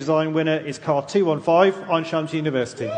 design winner is car 215, Ain Shams University.